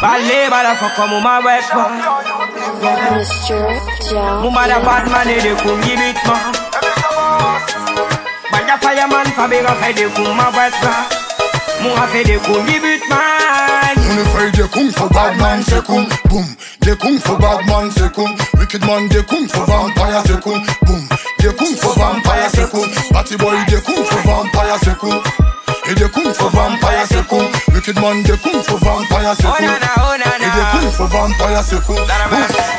Balé, motherfucker, come my back, man. Mumma the bad man, they come give it, man. But the fireman, Fabiga, they come my back, man. Mumma, de come give it, man. Unified, they come for bad man, they come, boom. De come for bad man, they come. Wicked man, de come for vampire, they come, boom. De come for vampire, they come. Batty boy, de come for vampire, they come kung fu vampire se kung. Wicked man de kung fu vampire se kung. Et des kung fu vampire se kung.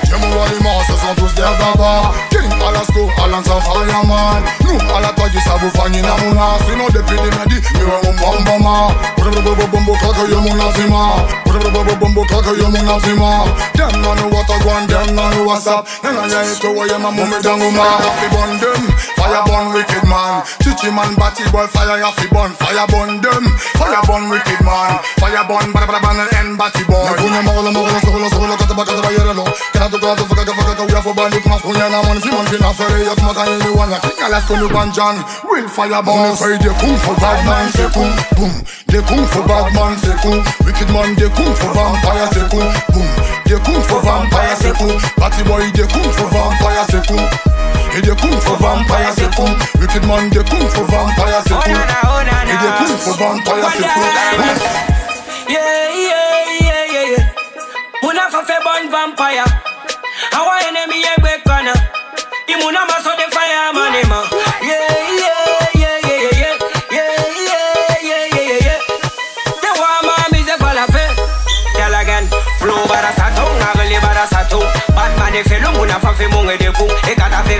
J'aime où les morts, ce sont tous des barbares King Alasko, Alan Safariaman Nous à la toi du sabu fani na mouna Sinon depuis des midi, nous on bomba ma. Brrrr bombo kaka yo mouna zima Brrrr bombo kaka yo mouna zima Dem na no wata gwan, dem na no whatsapp Nana ya ito wa yema mumi danguma Happy bun dem, fire bun wicked Chichi man, batty boy, fire, happy burn. Fire burn them, fire burn wicked man. Fire burn, bada bada bada, and batty boy. Kunya magola magola, sogola sogola, kata baka kata bayere lo. Kana to kata fuka kata fuka kata for bandi kuma kunya na mon fi mon fi na fere ya kuma kanye ni wana. King alas kunu Bandjan, will fire burn. Fire de kung for bad man, c'est kung, boom. De kung for bad man, c'est kung. Wicked man, de kung for vampire, c'est kung, boom. De kung for vampire, c'est kung. Batty boy, de kung for vampire, c'est kung. Et de kung for vampire. Wicked man, de kung for vampire, c'est Oh na na, oh na de na. for vampire, c'est kung. Yeah, yeah, yeah, yeah, yeah. Muna fa fe born vampire. Our enemy a break corner. Imuna maso the fireman him. ah. Yeah, yeah, yeah, yeah, yeah, yeah, yeah, yeah, yeah, yeah, yeah. The one man is a falafe. Tell again, flow bara sato, ngagli bara sato. Bad man de felu muna fa fe munge de ku. E kata fe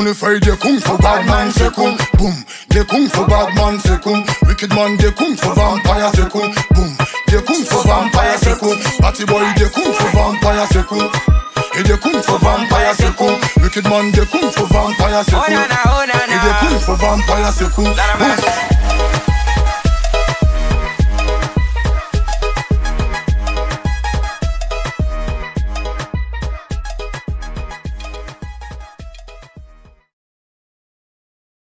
Unified they kung for bad man say kung boom. They kung for bad man say kung. Wicked man they kung for vampire say kung boom. They kung for vampire say kung. Party boy they kung for vampire say kung. Hey they kung for vampire say kung. Wicked man they kung for vampire say kung. Hey they kung for vampire say kung.